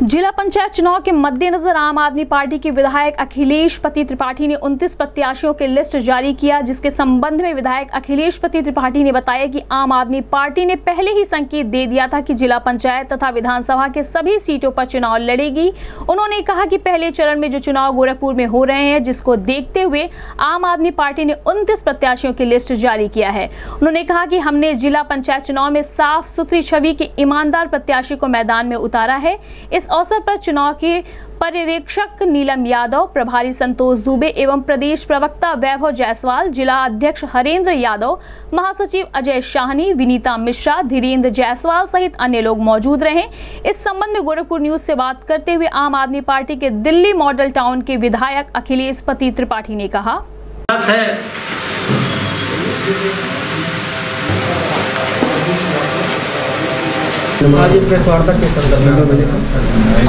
जिला पंचायत चुनाव के मद्देनजर आम आदमी पार्टी के विधायक अखिलेश पति त्रिपाठी ने 29 प्रत्याशियों की लिस्ट जारी किया, जिसके संबंध में विधायक अखिलेश पति त्रिपाठी ने बताया कि आम आदमी पार्टी ने पहले ही संकेत दे दिया था कि जिला पंचायत तथा विधानसभा के सभी सीटों पर चुनाव लड़ेगी। उन्होंने कहा कि पहले चरण में जो चुनाव गोरखपुर में हो रहे हैं, जिसको देखते हुए आम आदमी पार्टी ने उनतीस प्रत्याशियों की लिस्ट जारी किया है। उन्होंने कहा कि हमने जिला पंचायत चुनाव में साफ़ सुथरी छवि के ईमानदार प्रत्याशी को मैदान में उतारा है। इस अवसर पर चुनाव के पर्यवेक्षक नीलम यादव, प्रभारी संतोष दुबे एवं प्रदेश प्रवक्ता वैभव जायसवाल, जिला अध्यक्ष हरेंद्र यादव, महासचिव अजय शाहनी, विनीता मिश्रा, धीरेन्द्र जायसवाल सहित अन्य लोग मौजूद रहे। इस संबंध में गोरखपुर न्यूज़ से बात करते हुए आम आदमी पार्टी के दिल्ली मॉडल टाउन के विधायक अखिलेश पति त्रिपाठी ने कहा।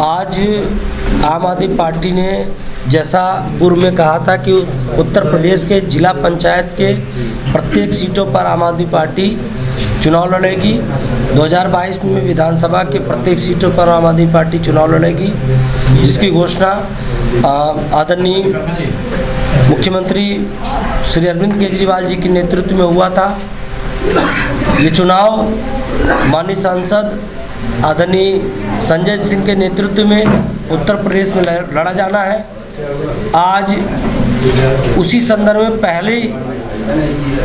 आज आम आदमी पार्टी ने जैसा पूर्व में कहा था कि उत्तर प्रदेश के जिला पंचायत के प्रत्येक सीटों पर आम आदमी पार्टी चुनाव लड़ेगी। 2022 में विधानसभा के प्रत्येक सीटों पर आम आदमी पार्टी चुनाव लड़ेगी, जिसकी घोषणा आदरणीय मुख्यमंत्री श्री अरविंद केजरीवाल जी के नेतृत्व में हुआ था। ये चुनाव माननीय सांसद आदरणीय संजय सिंह के नेतृत्व में उत्तर प्रदेश में लड़ा जाना है। आज उसी संदर्भ में पहले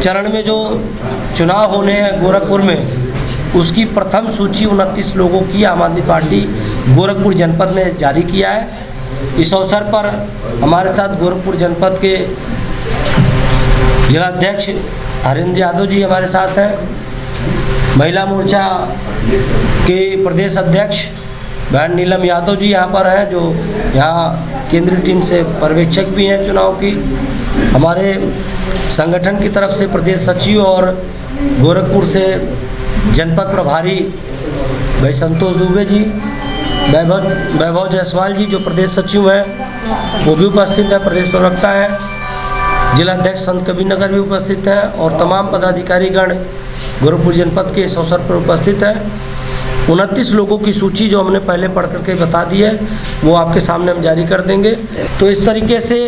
चरण में जो चुनाव होने हैं गोरखपुर में, उसकी प्रथम सूची उनतीस लोगों की आम आदमी पार्टी गोरखपुर जनपद ने जारी किया है। इस अवसर पर हमारे साथ गोरखपुर जनपद के जिलाध्यक्ष हरेंद्र यादव जी हमारे साथ हैं। महिला मोर्चा के प्रदेश अध्यक्ष बहन नीलम यादव जी यहाँ पर हैं, जो यहाँ केंद्रीय टीम से पर्यवेक्षक भी हैं चुनाव की। हमारे संगठन की तरफ़ से प्रदेश सचिव और गोरखपुर से जनपद प्रभारी भाई संतोष दुबे जी, वैभव वैभव जायसवाल जी, जो प्रदेश सचिव हैं, वो भी उपस्थित हैं, प्रदेश प्रवक्ता हैं। जिलाध्यक्ष संत कबीर नगर भी उपस्थित हैं और तमाम पदाधिकारीगण गोरखपुर जनपद के इस अवसर पर उपस्थित हैं। उनतीस लोगों की सूची जो हमने पहले पढ़ करके बता दी है, वो आपके सामने हम जारी कर देंगे। तो इस तरीके से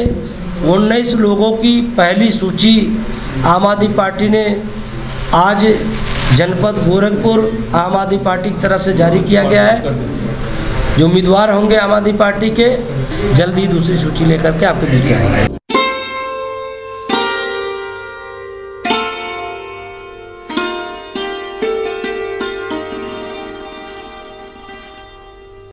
उन्नीस लोगों की पहली सूची आम आदमी पार्टी ने आज जनपद गोरखपुर आम आदमी पार्टी की तरफ़ से जारी किया गया है। जो उम्मीदवार होंगे आम आदमी पार्टी के, जल्द ही दूसरी सूची लेकर के आपके बीच में आएँगे।